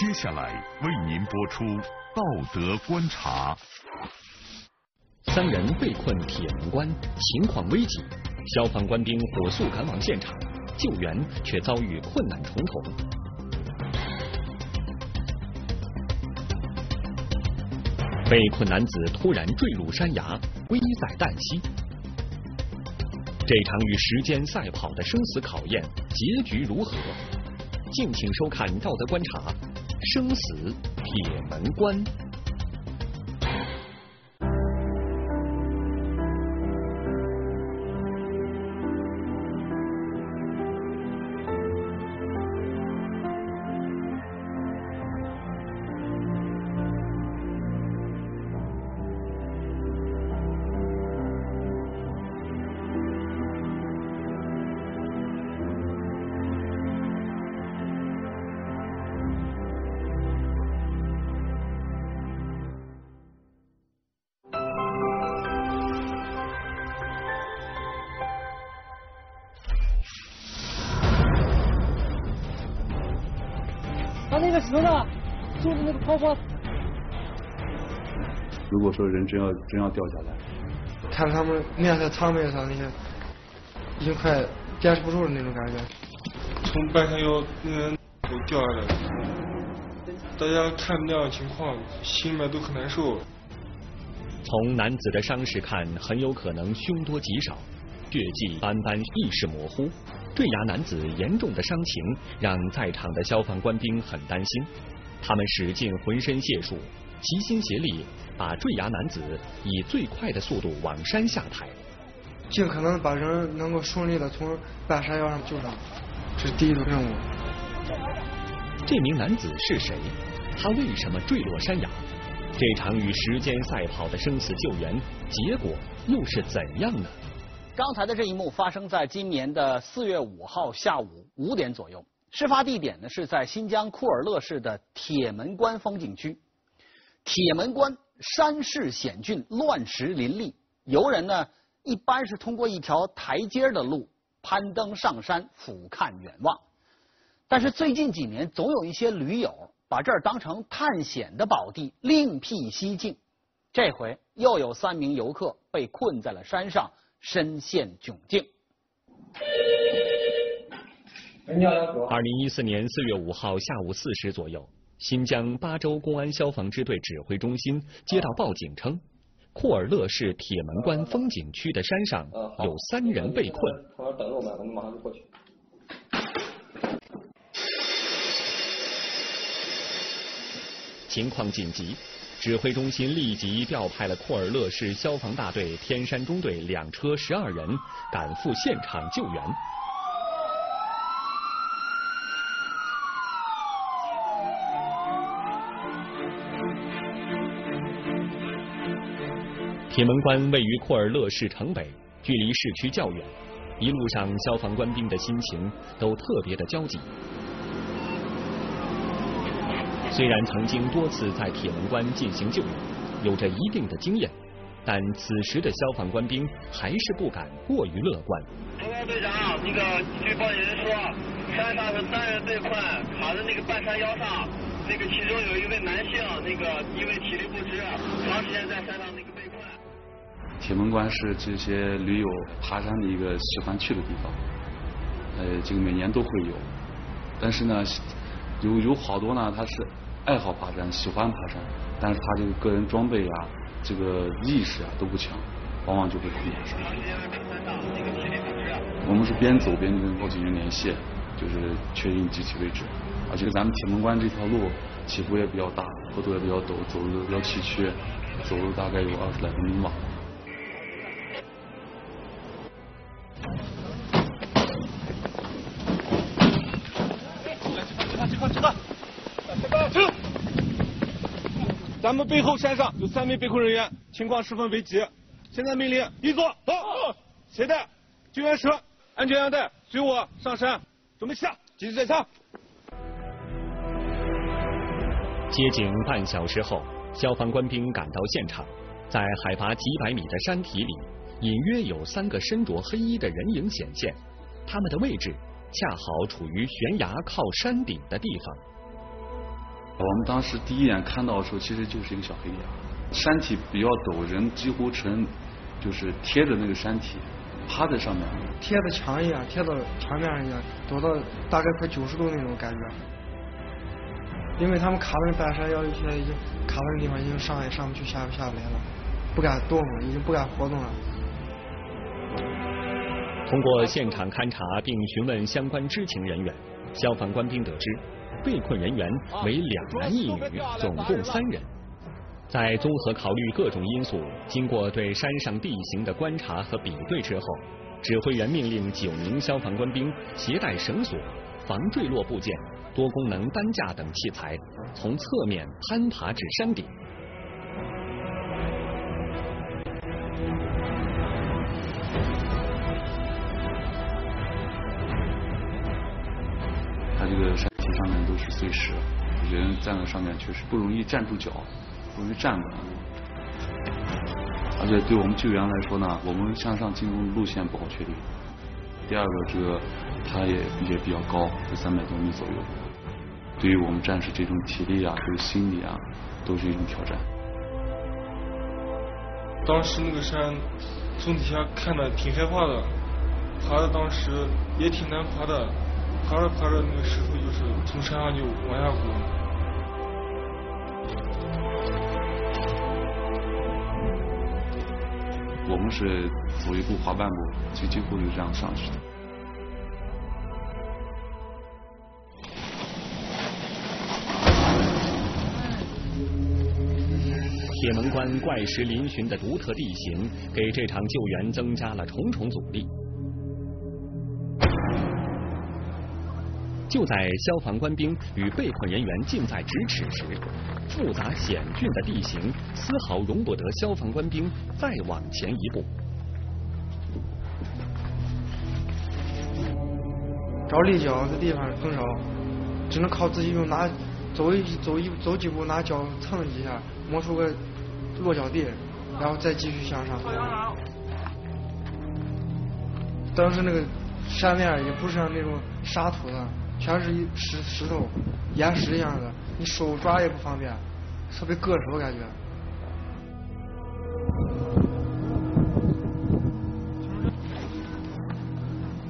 接下来为您播出道德观察。三人被困铁门关，情况危急，消防官兵火速赶往现场救援，却遭遇困难重重。被困男子突然坠入山崖，危在旦夕。这场与时间赛跑的生死考验，结局如何？敬请收看《道德观察》，生死铁门关。个绳子就是那个泡泡。如果说人真要真要掉下来，看他们面在舱面上那些，已经快坚持不住了那种感觉。从半山腰那个都掉下来，大家看那样情况，心里面都很难受。从男子的伤势看，很有可能凶多吉少，血迹斑斑，意识模糊。坠崖男子严重的伤情让在场的消防官兵很担心，他们使尽浑身解数，齐心协力把坠崖男子以最快的速度往山下抬，尽可能把人能够顺利的从半山腰上救上，这是第一个任务。这名男子是谁？他为什么坠落山崖？这场与时间赛跑的生死救援结果又是怎样呢？刚才的这一幕发生在今年的四月五号下午五点左右，事发地点呢是在新疆库尔勒市的铁门关风景区。铁门关山势险峻，乱石林立，游人呢一般是通过一条台阶的路攀登上山，俯瞰远望。但是最近几年，总有一些驴友把这儿当成探险的宝地，另辟蹊径。这回又有三名游客被困在了山上。身陷窘境。二零一四年四月五号下午四时左右，新疆巴州公安消防支队指挥中心接到报警称，库尔勒市铁门关风景区的山上有三人被困。等着我们，我们马上就过去。情况紧急。指挥中心立即调派了库尔勒市消防大队天山中队两车十二人赶赴现场救援。铁门关位于库尔勒市城北，距离市区较远，一路上消防官兵的心情都特别的焦急。虽然曾经多次在铁门关进行救援，有着一定的经验，但此时的消防官兵还是不敢过于乐观。报告队长，那个据报警人说，山上是三人被困，卡在那个半山腰上，那个其中有一位男性，那个因为体力不支，长时间在山上那个被困。铁门关是这些驴友爬山的一个喜欢去的地方，呃，这个每年都会有，但是呢，有有好多呢，他是。爱好爬山，喜欢爬山，但是他这个个人装备啊，这个意识啊都不强，往往就会困难上。我们是边走边跟报警人联系，就是确定具体位置。而且咱们铁门关这条路起伏也比较大，坡度也比较陡，走路比较崎岖，走路大概有二十来分钟吧。咱们背后山上有三名被困人员，情况十分危急。现在命令一组走，携带救援绳、安全腰带，随我上山，准备下，继续在场。接警半小时后，消防官兵赶到现场，在海拔几百米的山体里，隐约有三个身着黑衣的人影显现，他们的位置恰好处于悬崖靠山顶的地方。我们当时第一眼看到的时候，其实就是一个小黑点，山体比较陡，人几乎成就是贴着那个山体，趴在上面，贴着墙一样，贴到墙面上一样，躲到大概快九十度那种感觉。因为他们卡在半山腰，现在已经卡那地方，已经上也上不去，下也下不来了，不敢动了，已经不敢活动了。通过现场勘查并询问相关知情人员，消防官兵得知，被困人员为两男一女，总共三人。在综合考虑各种因素，经过对山上地形的观察和比对之后，指挥员命令九名消防官兵携带绳索、防坠落部件、多功能担架等器材，从侧面攀爬至山顶。站在上面确实不容易站住脚，容易站稳。而且对我们救援来说呢，我们向上进攻路线不好确定。第二个，这个它也也比较高，在三百多米左右。对于我们战士这种体力啊，这个心理啊，都是一种挑战。当时那个山从底下看的挺害怕的，爬的当时也挺难爬的，爬着爬着那个石头就是从山上就往下滚。我们是走一步滑半步，就几乎就这样上去的。铁门关怪石嶙峋的独特地形，给这场救援增加了重重阻力。就在消防官兵与被困人员近在咫尺时，复杂险峻的地形丝毫容不得消防官兵再往前一步。找立脚的地方很少，只能靠自己用拿走一走一走几步，拿脚蹭几下，磨出个落脚地，然后再继续向上。当时那个山面也不是像那种沙土的。全是一石石头、岩石一样的，你手抓也不方便，特别硌手感觉。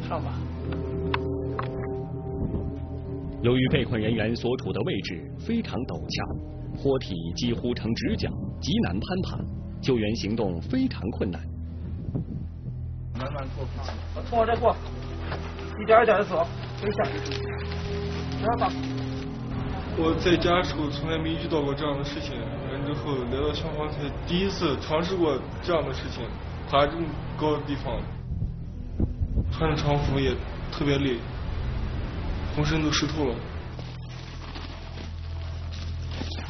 上吧。由于被困人员所处的位置非常陡峭，坡体几乎成直角，极难攀爬，救援行动非常困难。慢慢过，从我这过，一点一点的走，等一下。我在家的时候从来没遇到过这样的事情，完之后来到消防才第一次尝试过这样的事情，爬这么高的地方，穿着长服也特别累，浑身都湿透了。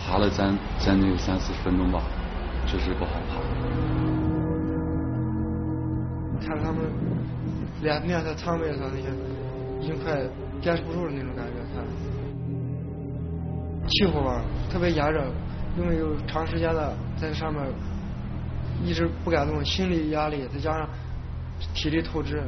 爬了将将近有三四十分钟吧，确实不好爬。看他们脸面色苍白的那些，已经快坚持不住了那种感觉。看气候吧，特别炎热，因为有长时间的在上面一直不敢动，心理压力再加上体力透支。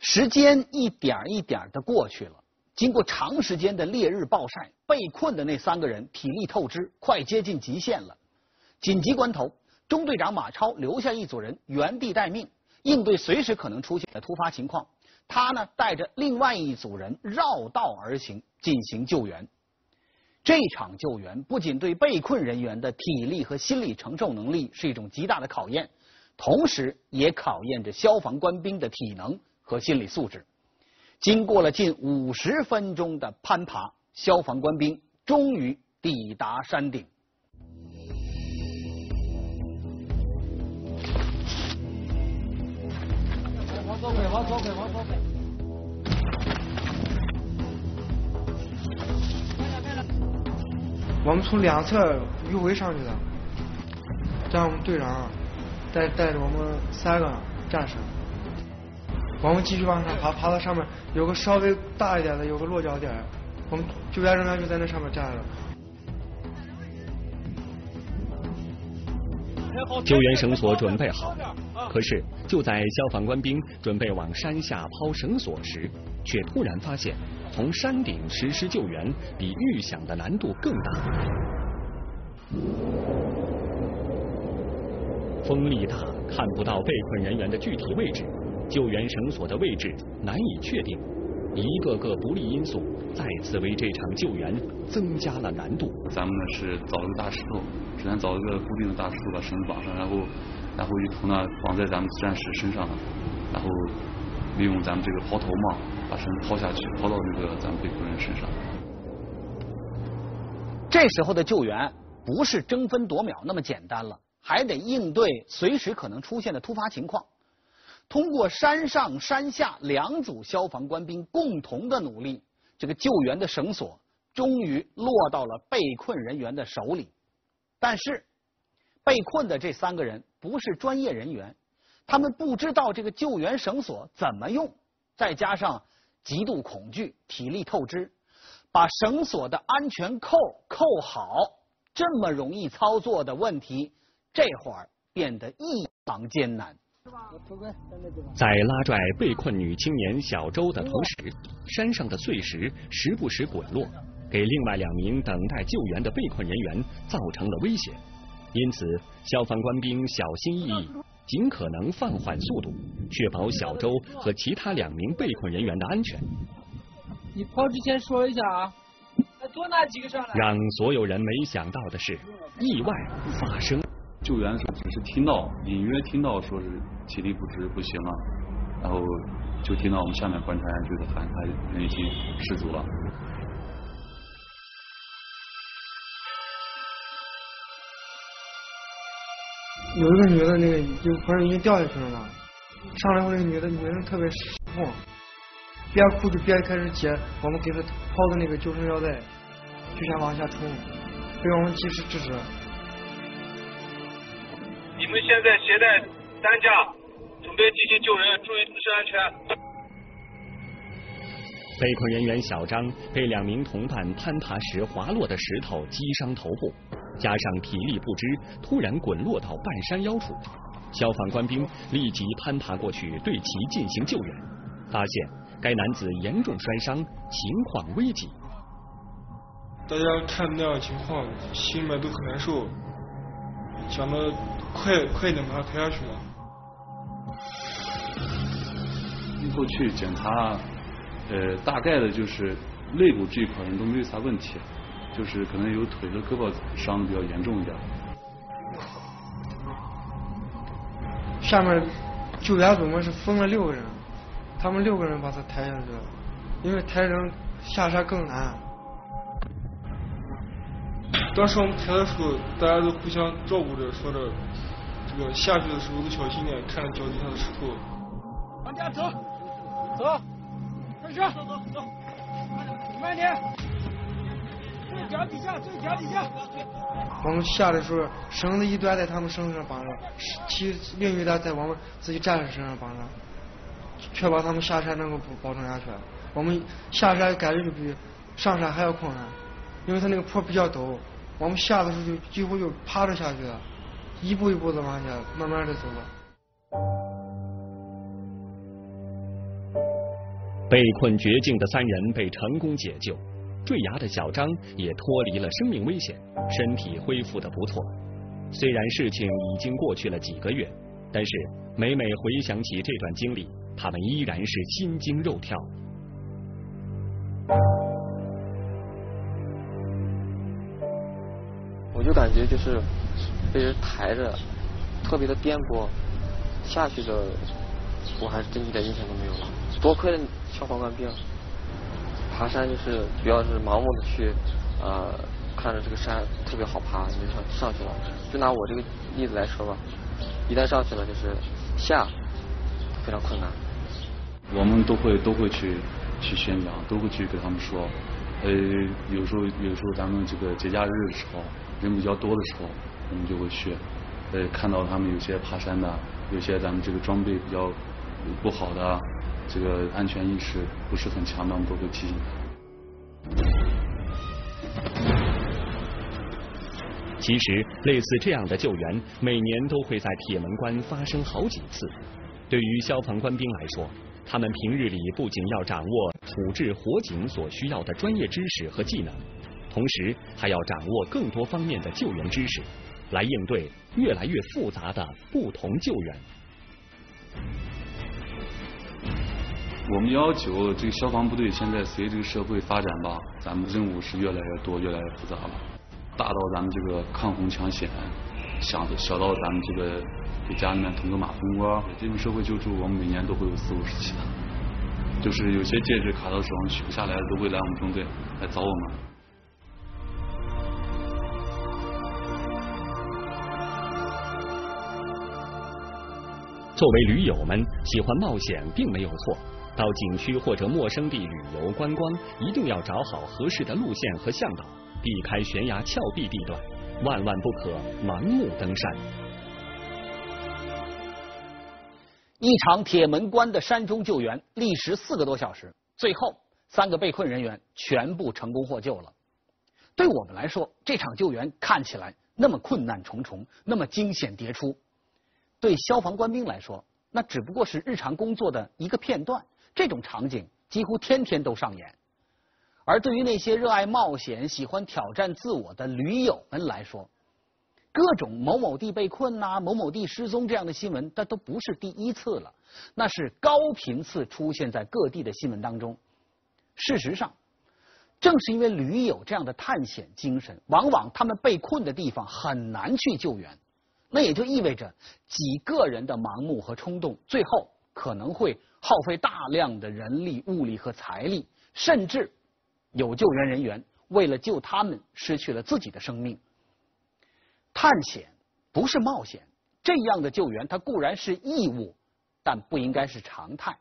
时间一点一点的过去了，经过长时间的烈日暴晒，被困的那三个人体力透支，快接近极限了。紧急关头，中队长马超留下一组人原地待命，应对随时可能出现的突发情况。他呢，带着另外一组人绕道而行，进行救援。这场救援不仅对被困人员的体力和心理承受能力是一种极大的考验，同时也考验着消防官兵的体能和心理素质。经过了近五十分钟的攀爬，消防官兵终于抵达山顶。往左拐，往左拐，我们从两侧迂回上去的，这样我们队长带带着我们三个战士，我们继续往上爬，爬到上面有个稍微大一点的，有个落脚点，我们救援人员就在那上面站着。救援绳索准备好了，可是就在消防官兵准备往山下抛绳索时，却突然发现从山顶实施救援比预想的难度更大。风力大，看不到被困人员的具体位置，救援绳索的位置难以确定，一个个不利因素再次为这场救援增加了难度。咱们呢是找一个大石头，首先找一个固定的大石头把绳子绑上，然后然后一头呢绑在咱们战士身上，然后利用咱们这个抛投嘛，把绳子抛下去，抛到那个咱们被困人身上。这时候的救援不是争分夺秒那么简单了。还得应对随时可能出现的突发情况。通过山上山下两组消防官兵共同的努力，这个救援的绳索终于落到了被困人员的手里。但是，被困的这三个人不是专业人员，他们不知道这个救援绳索怎么用，再加上极度恐惧、体力透支，把绳索的安全扣扣好，这么容易操作的问题。这会儿变得异常艰难。在拉拽被困女青年小周的同时，山上的碎石时不时滚落，给另外两名等待救援的被困人员造成了威胁。因此，消防官兵小心翼翼，尽可能放缓速度，确保小周和其他两名被困人员的安全。你抛之前说一下啊，多拿几个上来。让所有人没想到的是，意外发生。救援的时候只是听到，隐约听到说是体力不支不行了，然后就听到我们下面观察员就在喊他人已经失足了。有一个女的，那个就可能已经掉下去了嘛。上来后，那个女的女人特别失控，边哭就边开始解我们给她抛的那个救生腰带，就想往下冲，被我们及时制止。你们现在携带担架，准备进行救人，注意自身安全。被困人员小张被两名同伴攀爬时滑落的石头击伤头部，加上体力不支，突然滚落到半山腰处。消防官兵立即攀爬过去对其进行救援，发现该男子严重摔伤，情况危急。大家看那样情况，心里面都很难受，想着。快快一点把他抬下去嘛！过去检查，呃，大概的就是肋骨这一块人都没有啥问题，就是可能有腿和胳膊伤的比较严重一点。下面救援总共是分了六个人，他们六个人把他抬下去了，因为抬人下山更难。当时我们抬的时候，大家都互相照顾着，说着。这个下去的时候都小心点，看脚底下的石头。往家走，走，开始，走走走，慢点，注意脚底下，最脚底下。我们下的时候，绳子一端在他们身上绑着，其另一端在我们自己战士身上绑着，确保他们下山能够保证安全。我们下山感觉就比上山还要困难，因为他那个坡比较陡，我们下的时候就几乎就趴着下去了。一步一步的往下，慢慢的走了。被困绝境的三人被成功解救，坠崖的小张也脱离了生命危险，身体恢复的不错。虽然事情已经过去了几个月，但是每每回想起这段经历，他们依然是心惊肉跳。就感觉就是。被人抬着，特别的颠簸，下去的我还真一点印象都没有了。多亏了消防官兵，爬山就是主要是盲目的去，呃，看着这个山特别好爬，你就上上去了。就拿我这个例子来说吧，一旦上去了就是下非常困难。我们都会都会去去宣讲，都会去给他们说，呃，有时候有时候咱们这个节假日的时候，人比较多的时候。我们就会去，呃，看到他们有些爬山的，有些咱们这个装备比较不好的，这个安全意识不是很强的，我们都会提醒。其实，类似这样的救援，每年都会在铁门关发生好几次。对于消防官兵来说，他们平日里不仅要掌握处置火警所需要的专业知识和技能，同时还要掌握更多方面的救援知识，来应对越来越复杂的不同救援。我们要求这个消防部队现在随这个社会发展吧，咱们任务是越来越多、越来越复杂了。大到咱们这个抗洪抢险，小小到咱们这个给家里面通个马蜂窝，这种社会救助我们每年都会有四五十起的。就是有些戒指卡到手上取不下来，都会来我们中队来找我们。作为驴友们，喜欢冒险并没有错。到景区或者陌生地旅游观光，一定要找好合适的路线和向导，避开悬崖峭壁地段，万万不可盲目登山。一场铁门关的山中救援历时四个多小时，最后三个被困人员全部成功获救了。对我们来说，这场救援看起来那么困难重重，那么惊险迭出；对消防官兵来说，那只不过是日常工作的一个片段。这种场景几乎天天都上演，而对于那些热爱冒险、喜欢挑战自我的驴友们来说，各种某某地被困呐、某某地失踪这样的新闻，那都不是第一次了，那是高频次出现在各地的新闻当中。事实上，正是因为驴友这样的探险精神，往往他们被困的地方很难去救援，那也就意味着几个人的盲目和冲动，最后可能会。耗费大量的人力、物力和财力，甚至有救援人员为了救他们失去了自己的生命。探险不是冒险，这样的救援它固然是义务，但不应该是常态。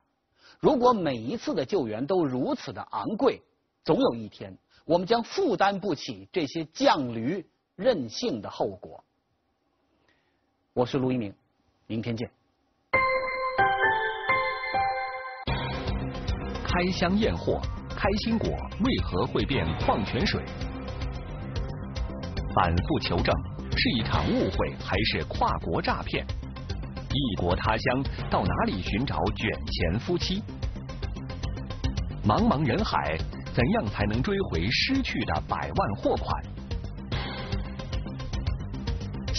如果每一次的救援都如此的昂贵，总有一天我们将负担不起这些犟驴任性的后果。我是卢一鸣，明天见。开箱验货，开心果为何会变矿泉水？反复求证是一场误会还是跨国诈骗？异国他乡到哪里寻找卷钱夫妻？茫茫人海，怎样才能追回失去的百万货款？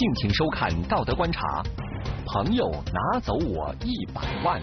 敬请收看《道德观察》，朋友拿走我一百万。